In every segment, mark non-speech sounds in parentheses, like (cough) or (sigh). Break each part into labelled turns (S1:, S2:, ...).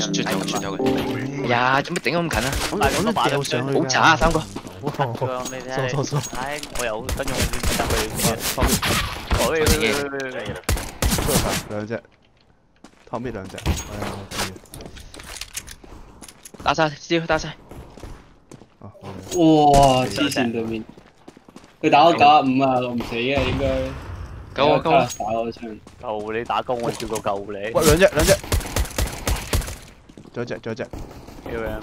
S1: 出咗佢，出咗佢。呀，做乜頂咁近啊？
S2: 我我都掉上去㗎。
S1: 好渣啊，三個。
S2: 哇！
S3: 你睇，
S2: 錯錯錯
S3: 唉，我又跟住我得佢，喂喂喂喂喂，
S2: 兩隻，Tommy 兩隻，係啊，我知
S1: 打晒，招打晒。
S4: 哇！黐線對面，佢打我九十五啊，我唔死嘅應該。
S1: 救我救我！
S4: 打我槍。
S3: 救你打工，我叫個救你。
S2: 喂，兩隻兩隻，chỗ chạy
S3: chỗ chạy. Kêu em.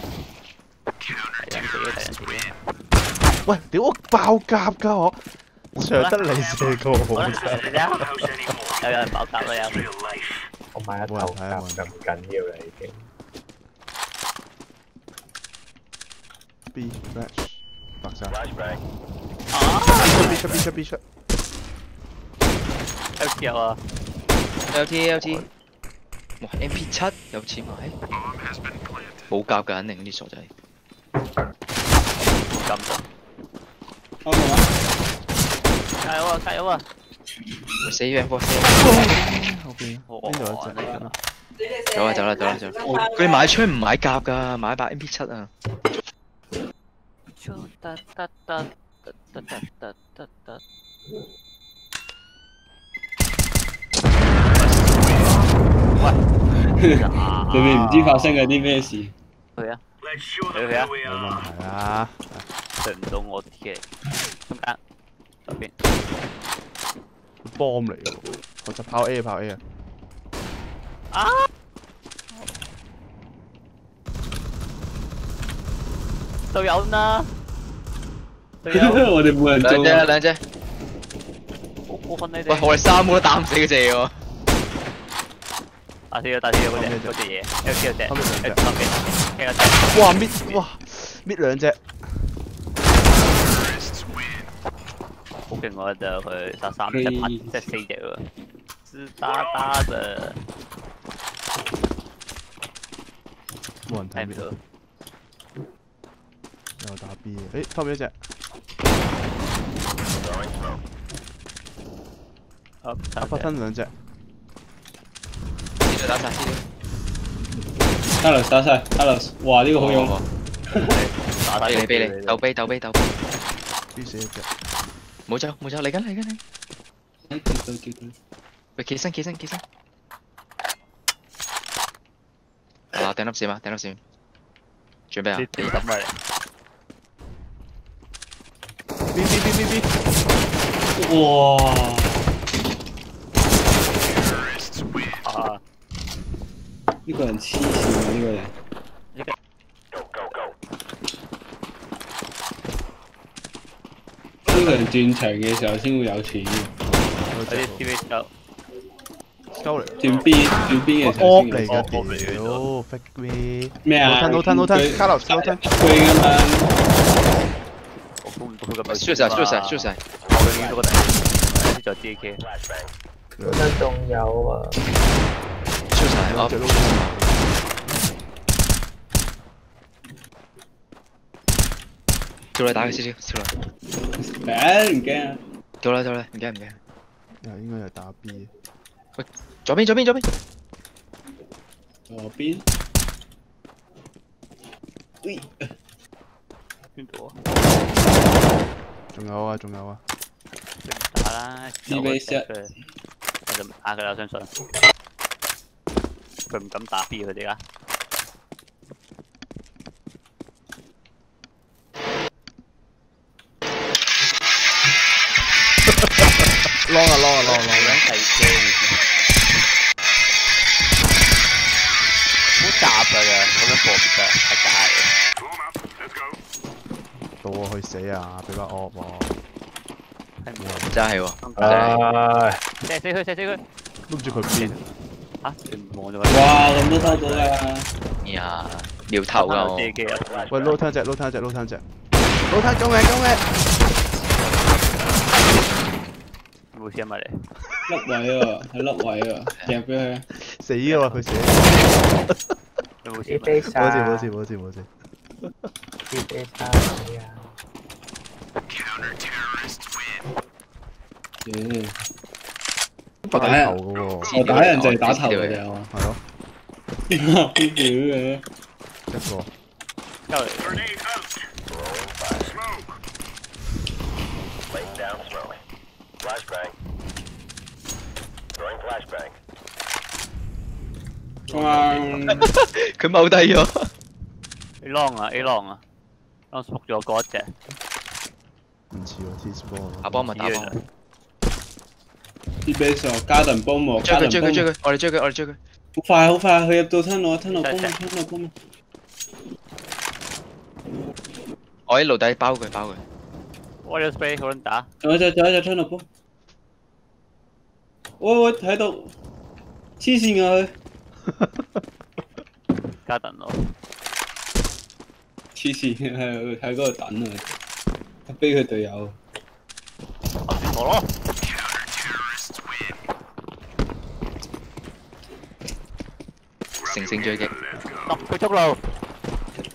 S3: Thầy đánh chị thầy đánh chị
S2: 喂屌我爆夾㗎我上得嚟射
S3: 過我有人爆夾啦有
S5: 我買一頭
S2: 夾
S5: 咁緊要啦已經
S2: B flash 白晒 B shot B shot B shot
S3: B shot LT 有啊
S1: LT LT 哇！M P 七有錢買。冇夾㗎，肯定啲傻仔。
S3: 咁？加油啊！加油啊！
S1: 死 M 4死。
S2: 後邊
S3: 哦
S2: 邊度有？
S1: 走啦走啦走啦走！佢哋買槍唔買甲㗎，買把 M P 七啊。
S3: 得得得得得得得得 (laughs) 得。
S4: 對面唔知發生緊啲咩事。
S3: 去啊！去啊！
S2: 冇問題啊！
S3: 對唔到我嘅中間入邊。
S2: bomb 嚟嘅喎，我就跑 A 跑 A 啊！
S3: 啊！隊友呢？隊友，(laughs)
S4: 我哋冇人
S1: 兩
S4: 做啊。
S1: 隻兩隻。
S3: 好過分你哋。
S1: 喂，我哋三個都打唔死佢隻喎。
S3: 打死咗，打死咗嗰隻嗰隻嘢，L T 嗰隻，
S2: 後面兩隻
S3: L T 後面。
S2: 哇搣哇搣兩隻，
S3: 好勁喎！就佢殺三隻拍，即係四隻喎，濕哒哒的，
S2: 冇人睇
S3: 唔到。
S2: 又打 B 嘅，誒 top 一隻，
S3: 好，
S2: 阿伯登兩隻，
S1: 呢度打晒，呢
S4: Carlos 打晒，Carlos，哇呢个
S1: 度
S4: 好用。
S3: 打打
S1: 俾你俾你，斗飞斗飞斗飞。
S2: B 死一只，
S1: 冇走冇走，嚟紧嚟紧嚟。
S4: 叫佢叫佢。
S1: 喂，起身起身起身。啊，掟粒闪啊，掟粒闪。准备啊！
S3: 你点咁啊？
S2: B B B B B，
S4: 哇！ 呢个人黐线啊！呢个人。
S3: 呢个
S4: 呢个人断场嘅时候先会有钱嘅，
S3: 嗰啲 TV 有
S2: 鸠嚟，
S4: 断边断边嘅时候
S2: 恶
S4: 先有
S2: 嚟
S3: 恶嚟
S2: 嘅屌，fake me，
S4: 咩啊？
S2: 老吞老吞老吞，Carlos 老吞，
S4: 佢咁样，
S3: 我估唔到佢咁样。
S1: 输晒输晒输晒。
S3: 我永远都觉得系就 D K。
S5: 本身仲有啊，
S1: 輸晒我
S2: 兩隻撈吞，
S1: 叫你打佢少少，少啦，
S4: 誒唔驚啊！
S1: 叫啦叫啦，唔驚唔驚。
S2: 又應該係打 B，
S1: 左邊左邊左邊。
S4: 左邊，喂，
S3: 邊度啊？
S2: 仲有啊仲有啊，
S3: 唔打啦
S4: ，D base 一
S3: 佢，我就唔打佢啦，我相信。佢唔敢打 B 佢哋啊！
S2: 啷啊啷啊啷啊啷
S3: 样系惊好杂㗎咋，咁样播唔得，系假嘅。
S2: 到我去死啊！俾把恶喎，
S1: 真系喎，
S5: 唉，
S3: 射死佢，射死佢！
S2: 都唔知佢边，
S3: 吓，全部望咗。
S4: 哇！咁都收到㗎。
S1: 呀，掉頭㗎我。
S2: 喂，low 攤只，low 攤只，low 攤只，low 攤救命救命！
S3: 冇聲埋嚟。
S4: 甩位啊！係甩位啊！掟俾佢。
S2: 死啊！佢死。
S3: 冇事
S2: 冇事冇事冇事冇事。
S5: 跌低差啲啊
S4: ！Counter
S2: terrorist win. Yeah. 头嘅喎，
S4: 我打人就系打头嘅啫，系嘛？
S2: 系咯，
S4: 好屌嘅，
S2: 一个
S3: 交嚟
S6: Laying down smoke. Flashbang. Throwing flashbang.
S4: 哇！
S1: 佢踎低咗。
S3: A long 啊 A long 啊，long smoke 咗嗰一只，
S2: 唔似喎 T spawn
S1: 打波咪打波，
S4: 啲 base 哦，加頓幫我，
S1: 追
S4: 加頓幫我，
S1: 佢追佢追佢，我哋追佢我哋追佢。
S4: 好快好快，佢入到吞我，吞我幫我，
S3: 真係
S4: 吞我幫我。
S1: 我喺路底包佢包佢。
S3: Warrior spray 好撚打，
S4: 仲有一隻，仲有一隻吞落波。喂喂，睇到黐線啊佢，(laughs)
S3: 加頓咯，
S4: 黐線喺喺嗰度等啊，逼佢隊友。
S3: 我先我咯，
S1: 胜追击，
S3: 十佢捉路，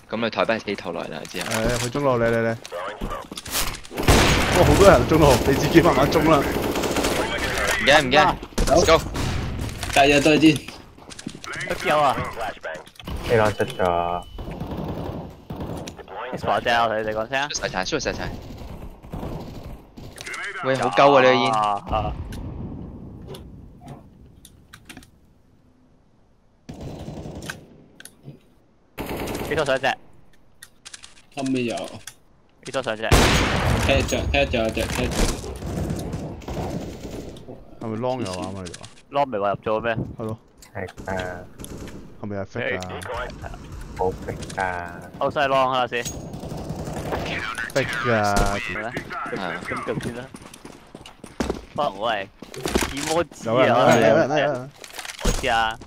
S1: 咁咪抬翻起头来啦之后。
S2: 诶去中路嚟嚟嚟，
S6: Throwing smoke.
S2: 哇好多人中路，你自己慢慢中啦。
S1: 唔惊唔惊，Let's go！
S4: 隔日再见。
S3: 一招啊
S6: Flashbang.
S5: A 浪出咗，
S6: Deploying
S3: ，X 把
S6: flashbang.
S3: 只我同你哋讲声啊
S1: 出晒柴，出晒柴。喂，好鸠啊呢个烟。
S3: 啊啊！几多上只？
S4: 后尾有
S3: 几多上只？
S4: 踢着踢着有只踢着。
S2: 系咪 long 有啊嘛？你哋话
S3: long 咪话入咗咩？
S2: 系咯，
S5: 系啊，
S2: 系咪系 fake 啊
S6: Decoy.
S5: 好逼啊！
S3: 好细 long 啊先，
S2: ？fake 啊！
S3: 系咩？
S1: 系啊
S3: 咁咁先啦。可能我系二魔子
S2: 有人有
S3: 啊，
S2: 人有人有人，
S3: 我知啊。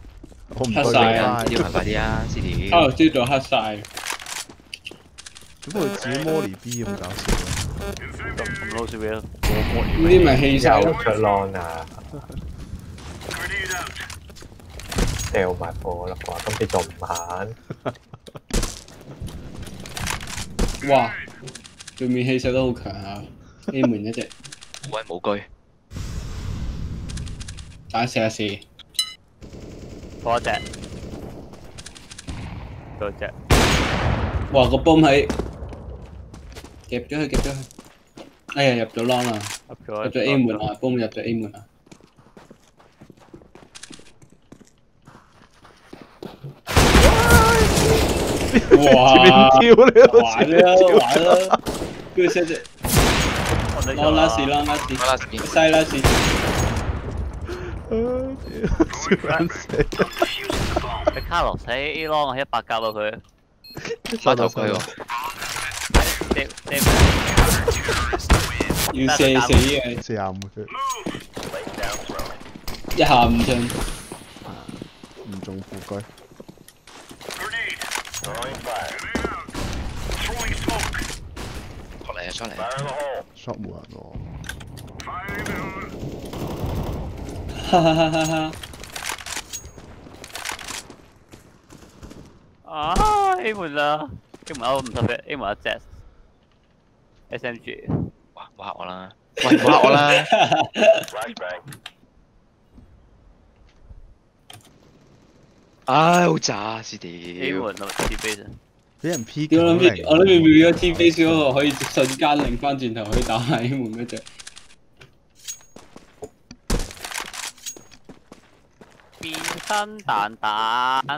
S2: 我唔对
S4: 黑晒
S2: 你啊！
S1: 呢条快啲啊，司条。
S4: 啊，知道黑晒。
S2: 点解佢自己 Molly B 咁搞笑嘅？
S3: 咁咁老少嘢，我摸
S4: 呢啲咪气晒咯。
S5: 又出 long 啊！掉埋火啦啩，今次仲唔慳？
S4: 哇！对面气势都好强啊！A 门一只，
S1: 喂冇居，
S4: 打四啊四，
S3: 嗰只，嗰只，
S4: 哇！个泵喺夹咗佢，夹咗佢。哎呀，入咗 long 啦，
S3: 入咗
S4: 入咗 A 门啊，泵入咗 A 门啊！哇！
S2: 前面跳你好
S4: 玩
S2: 似
S4: 啦玩啦，跟住先只
S3: 我哋
S4: long 拉屎 long 拉屎，
S1: 拉拉屎
S4: 西拉屎，
S2: 笑撚死！
S3: 你卡洛死 A long 系一百甲啊佢，
S1: 买头盔喎。
S3: 掟掟
S4: 要射死嘅，
S2: 四廿五佢
S6: Laying down smoke.
S4: 一下五枪。
S2: 唔中富居，
S6: Throwing fire.
S1: 出嚟啊出嚟！
S6: Fire in the hole.
S2: shot 冇人喎。
S4: 哈哈哈哈哈！
S3: 啊 A 門啦，A 門有五十嘅，A 門有一隻 SMG，
S1: 哇，唔好嚇我啦！喂，唔好嚇我啦. (laughs) 唉，好渣，司
S3: A
S1: 條。
S3: 門同埋 T base，
S2: 俾人 P
S4: 屌我諗
S2: 九零
S4: 住，我諗住秒咗 T base 嗰個可以瞬間擰翻轉頭可以打 A 門嗰隻，
S3: 變身蛋蛋，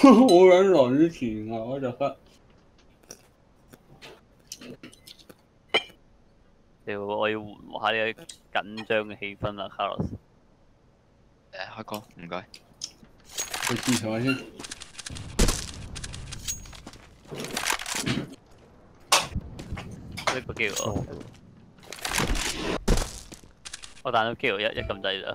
S4: 好撚卵前啊！我就覺
S3: 屌我要緩和下呢個緊張嘅氣氛啦，Carlos。
S1: 誒，開歌，唔該。
S4: 佢自坐先。
S3: 呢個機會我，我彈到機會一一撳掣咋。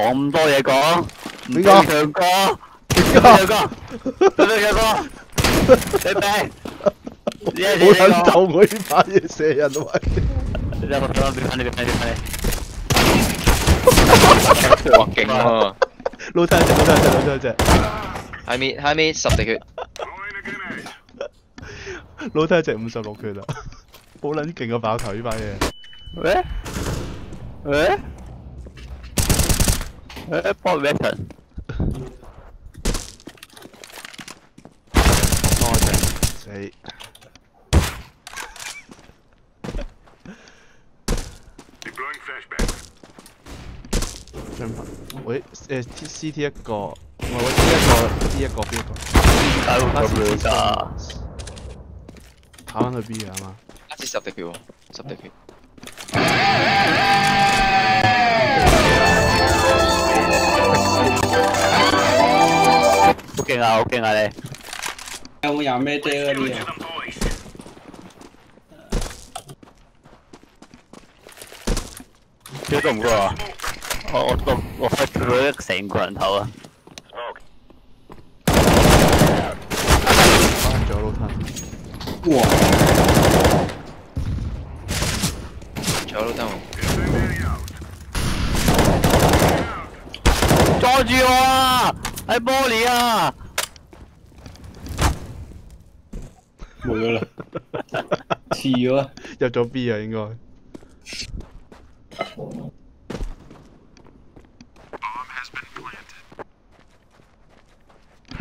S3: 讲咁多嘢讲，唔
S2: 边个
S3: 俾唱歌，边个唱歌？边个唱歌？你病？你
S2: 好
S3: 你
S2: 撚斗我呢把嘢射人喂！
S3: 你俾翻你俾翻你俾翻你。
S1: 哇劲喎！
S2: 老太一只，老太一只，老太一只，
S1: 下面下面十滴血，
S7: Throwing a grenade.
S2: 老太一只五十六血啦，好撚劲啊爆头呢把嘢！
S3: 喂喂 喂，Pop weapon，
S2: 多謝死。
S7: Deploying flashbang.
S2: 張牌，喂誒 T C T 一個，唔係喂 T 一個 T 一個邊一個？
S3: 搞咁樣㗎？
S2: 跑翻去 B 嘅係嘛？
S1: 一至十滴血喎，十滴血。
S3: 劲啊！好劲啊！你
S4: 有冇廿咩啫嗰啲
S7: To
S4: 啊？
S7: them boys.
S3: 跳到唔过啊！我我我我开佢成个人头啊！
S6: Smoke.
S2: 啊，仲有老太，
S4: 哇！
S1: 仲有老灯喎，
S7: Incendiary out.
S3: 阻住我啊！喺玻璃啊！
S4: 冇咗啦，遲咗。
S2: 入咗 B 啊應該。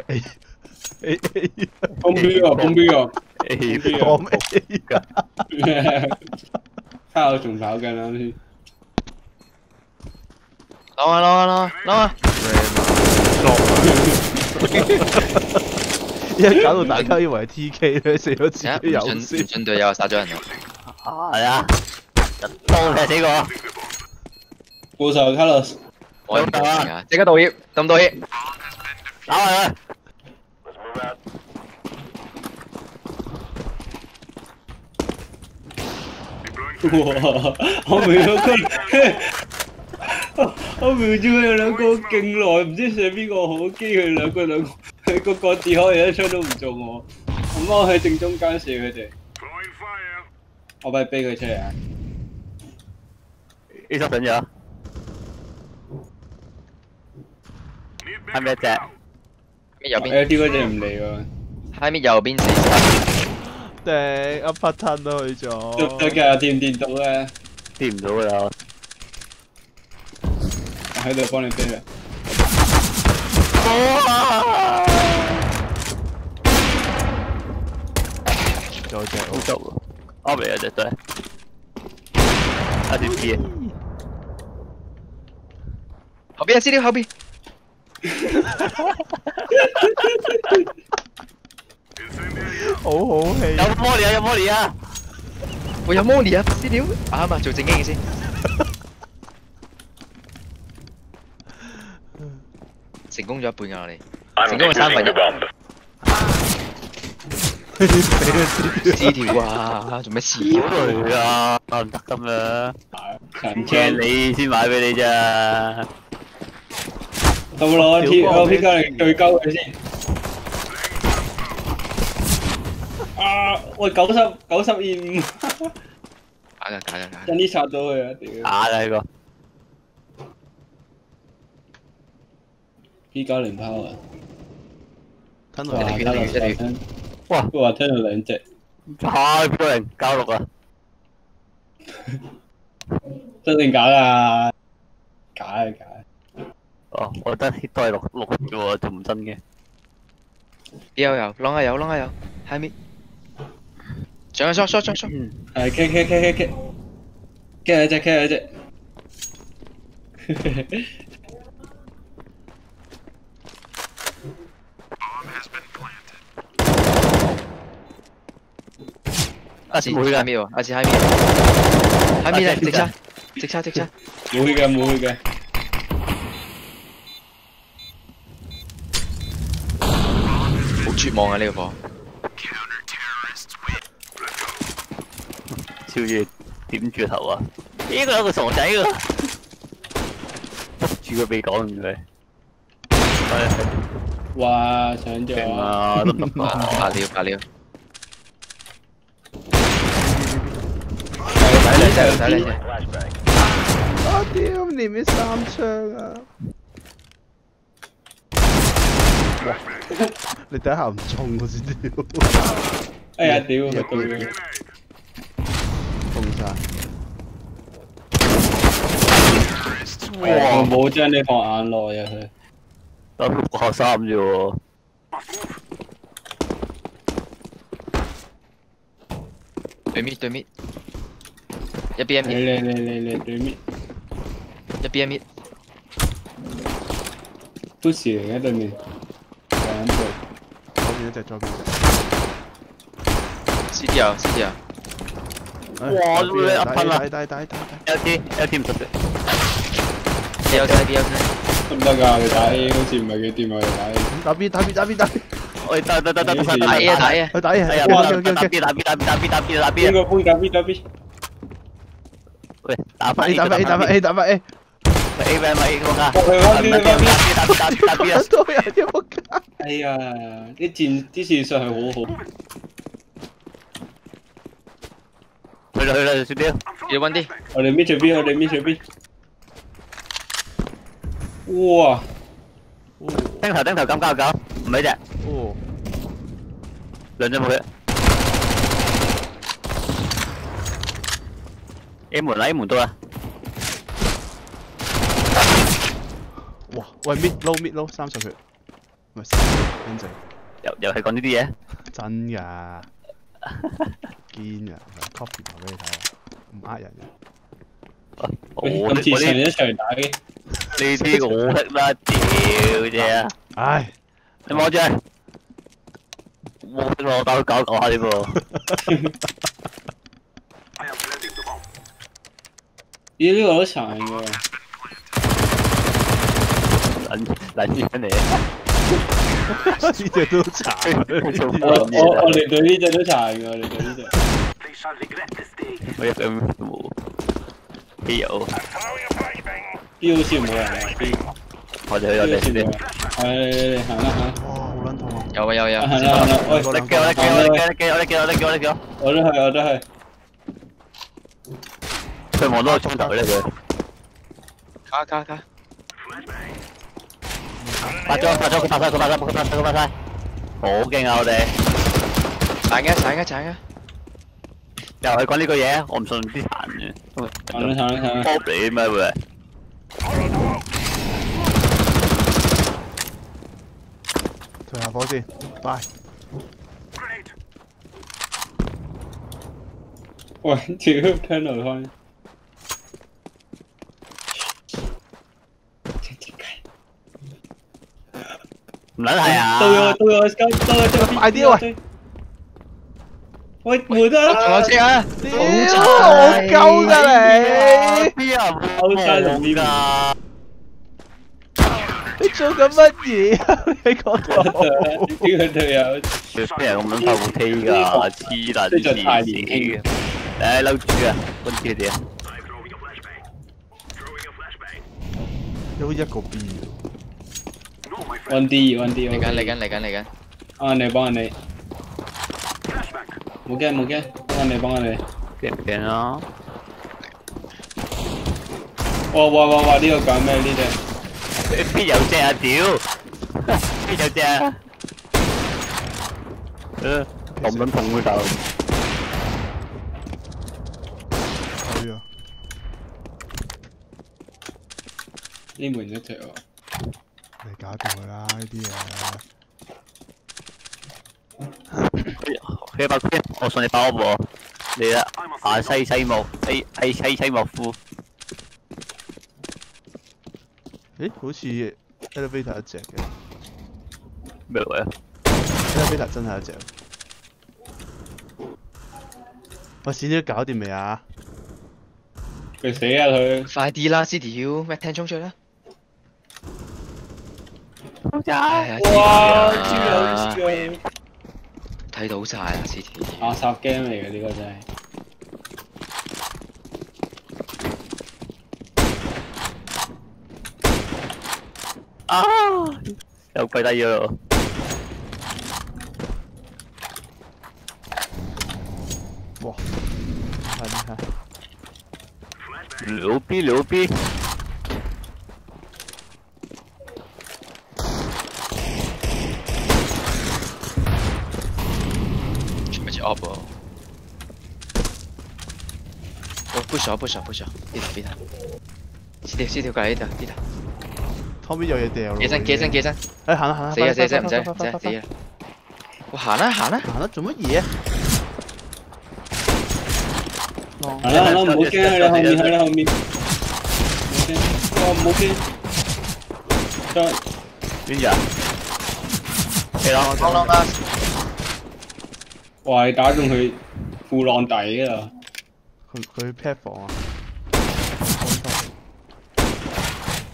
S2: A A A
S4: 封邊啊？封邊啊？
S3: 誒
S2: 講 A 㗎，
S4: 卡我仲跑緊啱先。
S1: 攞啊攞啊攞啊攞啊！
S2: 一搞到大家以為 T K 咧，死咗自己有先。
S1: 準隊友殺咗人喎，
S3: 係啊！當劈死我！
S4: 報仇卡洛斯，
S1: 我唔得啊！即刻道歉，咁道歉？
S3: 打埋佢.
S4: 哇！我瞄到佢，我瞄住佢哋兩個勁耐，唔知射邊個好機，佢哋兩個兩個，佢個個自可以一槍都唔中我。咁我喺正中間射佢哋.我咪逼佢出嚟啊！
S3: 呢手等咗
S7: ，Need
S3: 係咪
S7: backup
S3: 隻
S7: ？now.
S1: 咩右邊
S4: ？L D 嗰隻唔嚟喎，
S1: 下面右邊四
S2: 頂一匹吞都去咗。
S4: 得得嘅，掂唔掂到咧？
S3: 掂唔到㗎啦！
S4: 我喺度幫你逼啊！
S3: 哇！
S2: 有隻
S3: 好急喎，啱嚟啊隻隊，一條 B 啊！
S1: 後邊啊，資料後邊。
S2: 好好氣
S3: 有。魔力啊！有魔力啊！
S1: 我有 Molly 啊，資料啱啊，做正經嘅先。成功咗一半㗎我哋，成功咗三分一資料啊，做咩事
S3: 好
S1: 啊？
S3: 唔得咁樣，
S4: 唔
S3: 驚
S4: 槍
S3: 你先買俾你咋？
S4: 到攞 T L P 加嚟對鳩佢先。啊！喂，九十九十二五，
S1: 假㗎假㗎假
S4: 真
S1: 㗎。
S4: 啲殺到佢啊！屌
S3: 打啦呢個
S4: ，P 加零 power，哇！
S2: 吞到嚟
S1: 一
S4: 加
S1: 條一條
S4: 落聽，
S3: 哇！
S4: 哇！聽到兩隻，
S3: 太多人交六啊！
S4: 真定假啊？假啊假啊！
S3: 哦，我覺得都係六六嘅喎，仲唔真嘅。
S1: 有有，啷下有啷下有，下面。上啊 shot shot shot shot。
S3: 嗯，
S4: 係 K K K K K，K 一隻 K 一隻。
S1: 아직 모르가
S3: 미요.
S1: 아직 하미
S4: 하미다. 직차. 직차
S1: 직차. 모르가 모르가
S3: mong anh level siêu gì điểm chưa thầu à cái là cái sòng cháy rồi chưa bị cỏ người wow
S4: 哇，上咗
S3: 劲！啊！都得
S1: 啊
S3: 啊！
S1: 白了白了，
S4: 睇
S1: 睇你睇睇你。
S6: Flashbang.
S2: 啊屌！连咩三枪啊！你第一下唔中我先屌，
S4: 哎呀，屌佢对佢！
S2: 中晒。
S4: 我冇将你放眼内啊佢。
S3: 得六个三啫喎。
S1: 对面对面， 一边一
S4: 你
S1: 面
S4: 你你你你对面
S1: 一边一面，
S4: push 嚟嘅对面，两队。
S2: 左边一只，左边一只。
S1: C D 啊 C D 啊，
S3: 哇你一喷啊
S2: 抵抵抵抵抵！
S3: 有啲有啲唔得嘅。
S1: B L 梯 B L 梯，
S4: 得唔得㗎？你打 A 好似唔系几掂啊！你打 A。
S2: 打 B 打 B 打 B 打 B，
S3: 喂，得得得得得得
S1: 打 A 啊打 A 啊，
S2: 去打 A，
S3: 哎呀，
S2: 哇
S3: 打
S2: OK OK
S3: 打
S2: OK，
S3: B 打 B 打 B 打 B 打 B 打 B
S4: 边个杯打 B 打 B？
S3: 喂，打翻
S2: A 打翻 A 打翻 A 打翻 A，
S3: A 咩咪 A 讲啊？
S4: 我去翻边去翻边？
S3: 打 B 打 B 打 B 啊！
S2: 都有啲仆街。
S4: 哎呀，啲战啲战术系好好。
S3: 去啦去啦，小雕。
S1: 要温啲，
S4: 我哋搣住边？我哋搣住边？哇！
S3: 钉头钉头咁交九，唔系只，
S2: 哦，
S3: 两只冇嘅。 A 门啦 A 门到啦，
S2: 哇！喂，mid low mid low 三十血，唔系三十边只
S3: 又又系讲呢啲嘢。
S2: 真㗎，坚㗎，copy 埋俾你睇啊，唔呃人嘅。
S3: 我
S4: 咁
S3: 我呢
S4: 似上一场打嘅，
S3: 呢啲我识啦，屌啫！
S2: 唉，
S3: 你望住，我识我打到搞搞下添喎。
S4: 咦？呢個都殘㗎。
S3: 撚撚嘢嚟，(laughs)
S2: 呢隻都慘。
S4: 我我我哋對呢只都殘㗎，我哋對呢只。
S7: They shall regret this day.
S3: 我一咁冇。邊有.
S4: B 好似冇人啊，B
S3: 我哋去我
S4: B
S3: 哋
S4: 好似冇人
S3: 先。。
S4: 係行啦行啦，
S2: 哇，好撚痛啊！
S1: 有啊有啊有啊，
S4: 行啦行啦，喂，
S3: 我哋叫我哋叫我哋叫我哋叫我哋叫我哋叫我
S4: 都係我都係。
S3: 佢望到個鐘頭咧佢。
S1: 卡卡卡，
S3: 發咗發咗佢發晒佢發晒佢發晒佢發晒。好勁啊我哋！
S1: 鏟嘅鏟嘅鏟嘅，
S3: 又係講呢个嘢，我唔信啲殘嘅。
S4: 行啦行啦行啦，
S3: 波嚟咩會？
S2: 退下火先，拜。
S4: 喂，屌，聽到開。
S3: 唔撚係 啊！
S4: 到咗到咗到咗到(laughs) 咗
S2: 快啲啊喂！
S4: 喂，冇得
S1: 我同我
S4: 啦！
S1: 车啊，
S2: 屌，好鸠㗎你！
S3: 边有
S4: 欧晒同边
S3: 㗎？
S2: 你做紧乜嘢啊？你嗰度？
S4: 呢个队友
S3: 边人咁撚发部 K 㗎？黐撚
S4: 呢就太
S3: 线
S4: 年轻
S3: 嘅。诶嬲住啊！温住啲啊！
S7: I'm throwing a flashbang. Throwing a flashbang.
S2: 有一个 B 喎
S7: No, my friend.
S4: ，one D one D，
S1: 嚟紧嚟紧嚟紧嚟紧，
S4: 帮你帮你，
S7: Flashbang.
S4: 冇惊冇惊，帮你帮你。
S3: 惊唔惊啊？
S4: 哇哇哇哇！呢个讲咩呢只？
S3: 边有只啊屌！边有只啊？诶咁撚痛嘅就〜
S2: 系啊，
S4: 呢门一只喎。
S2: 你搞掂佢啦呢啲嘢。
S3: 佢把佢，我信你把握喎。你啦，下西西莫，西西西西莫夫，
S2: 誒，好似 elevator 一隻嘅
S3: 咩嚟啊
S2: ？，elevator 真係一隻。我，屎啲搞掂未啊？
S4: 佢死啊佢！
S1: 快啲啦，C 條咩聽衝出啦，
S3: 好仔，
S1: 哎呀
S4: 哇！
S1: 黐
S4: 黐
S1: 啊
S4: 有黐
S1: 睇到晒啦，C 条，
S4: 垃圾 game 嚟嘅呢个真系。
S3: 啊！又跪低咗。
S2: 哇，太厉害！
S3: 牛逼牛逼！
S1: 我 push 啊 push 啊 push 啊，呢度呢條，呢條呢條隔呢條呢條，
S2: 後面有嘢掉咯。
S1: 企身起身起身，
S2: 哎，行啦行啦，
S1: 死啊死啊死啊唔使
S2: 快
S1: 唔使
S2: 快快
S1: 死啊！我行啦行啦，
S2: 行啦，做乜嘢？
S4: 係啦係啦，唔好驚喺你後面喺你後面，唔好驚，哇唔好驚，再
S3: 邊隻？係啦，
S1: 當當啦，
S4: 哇你打中佢褲浪底啊！
S2: 佢佢 pad 房啊！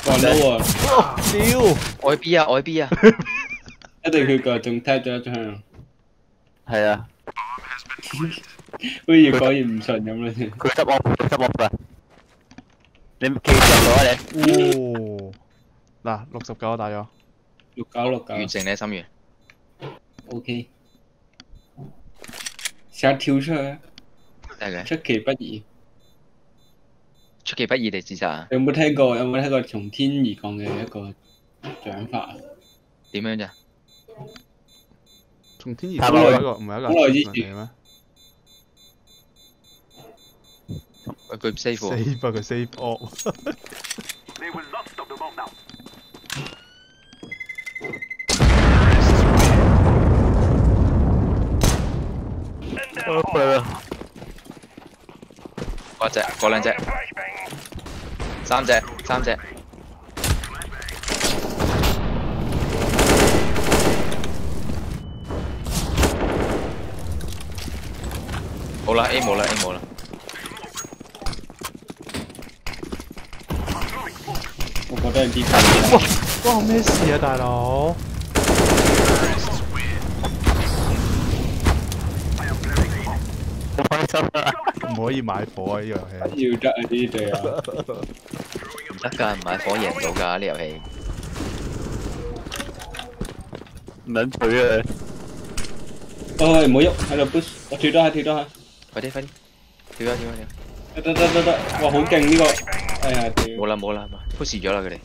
S4: 哇 low 啊！
S2: 哦，屌！
S1: 外 B 啊外 B 啊，
S4: 一定佢脚仲踢咗一枪，
S3: 系啊，
S4: 好似越讲越唔顺咁啦先。
S3: 佢执我，佢执我㗎。你企实咗啊你？
S2: 哦，嗱，六十九打咗。
S4: 六九六九
S1: 完成你心愿，
S4: ，OK。试下跳出去啊，
S1: 得嘅，
S4: 出其不意。
S1: 出其不意地自殺啊？
S4: 有冇聽過？有冇聽過從天而降嘅一個獎法啊？
S1: 點樣咋？
S2: 從天而
S3: 太
S2: 降一個唔係一個
S4: 好耐之
S2: 嚟咩？
S1: 佢 save 喎
S2: ，save 啊佢 save off。
S7: They will not
S1: 嗰隻嗰兩隻，三隻三隻，好啦 A 冇啦 A 冇啦，
S4: 我覺得有啲緊
S2: 哇！關我咩事啊，大佬？
S3: 好開心啊！
S2: 唔可以買火啊！呢個遊戲。
S4: 要得啊！呢啲隊友，
S1: 唔得㗎，唔買火贏到㗎呢遊戲。
S3: 唔撚取啊！
S4: 哦唔好喐，喺度 push，我跳多下跳多下，
S1: 快啲快啲，跳啊跳啊跳啊！
S4: 得得得得得，哇好勁呢個，哎呀屌！
S1: 冇啦冇啦，push 咗啦佢哋。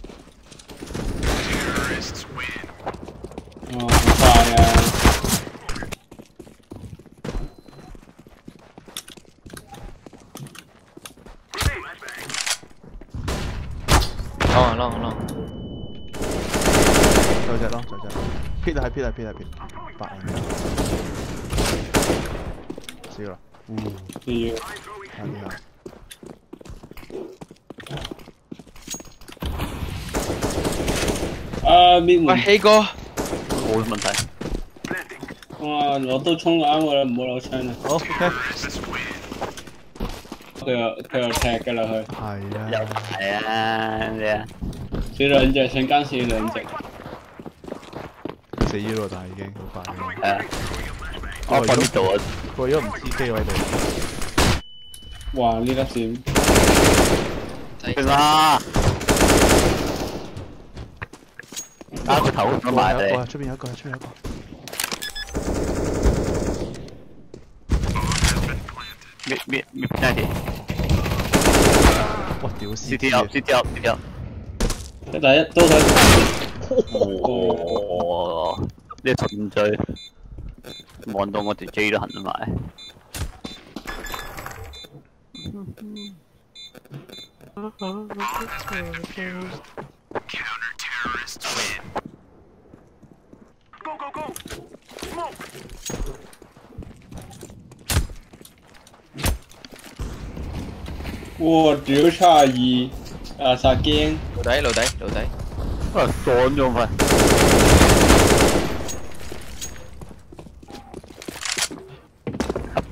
S4: 哦好快啊！
S1: 啷啊啷啊啷！
S2: 就隻咯，就隻。撇係撇係撇係撇，白人。死啦！呜，
S4: 要
S2: 太厲害！
S4: 啊搣
S1: 喂，
S4: 門，
S1: 希哥，
S3: 冇問題。
S4: 哇我都衝啱我啦，唔好攞槍啦，
S2: 好，OK。
S4: 佢又佢又踢㗎啦佢，
S2: 係啊。
S3: 係啊，咩啊，
S4: 死两只，瞬间死两只，
S2: 死咗咯，但系已经好快嘅。
S3: 系啊，我放呢度啊，
S2: 过咗唔知机位哋。
S4: 哇呢粒闪，
S3: 点啊？打个头咁埋你
S2: 有一个，，出边有一个，出边有一个。
S3: 搣搣搣 Daddy，
S2: 哇！屌
S3: CT up CT up 第
S4: 一打一刀佢，
S3: 哦，呢個順序望到我條 J 都痕埋。
S7: Go, go, go! Smoke!
S4: 哇屌差二，啊殺驚，
S1: 露底露底露底，
S3: 啊，爽咗份。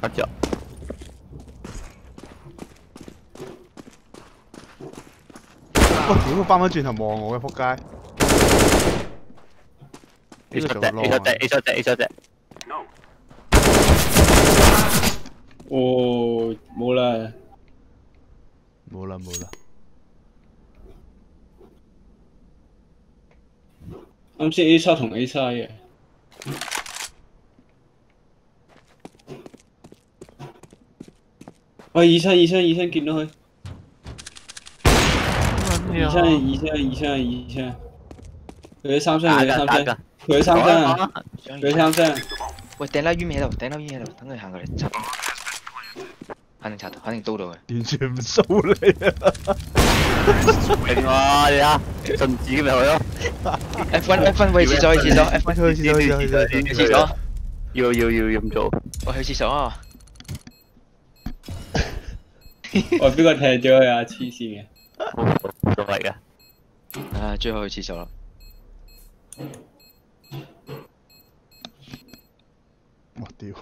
S3: 不着，
S2: 哇！屌佢翻返轉頭望我嘅仆街。
S3: A
S2: 呢做
S3: A shot 隻 A shot 隻 A shot 隻
S7: ，No.
S4: 哦冇啦，
S2: 冇啦冇啦。
S4: 啱先 A 叉同 A 叉嘅。喂，二七二七二七見到佢，二七二七二七二七，佢喺三雙，佢喺三雙，佢喺三雙啊，佢喺三雙。
S1: 喂，掟粒煙喺度，掟粒煙喺度，等佢行過嚟。肯定插到，肯定刀到嘅。
S2: 完全唔掃你啊！
S3: 劲喎，你睇下，顺子咪去咯。
S1: F one F one 喂，厕所去厕所，F one
S2: 去厕所去厕所去厕所
S1: 去厕所，
S3: 要要要咁做。
S1: 我去厕所啊！
S4: 喂，边个踢咗佢啊？黐线嘅！
S3: 冇所谓嘅。
S1: 啊，最后去厕所啦。
S2: 我屌！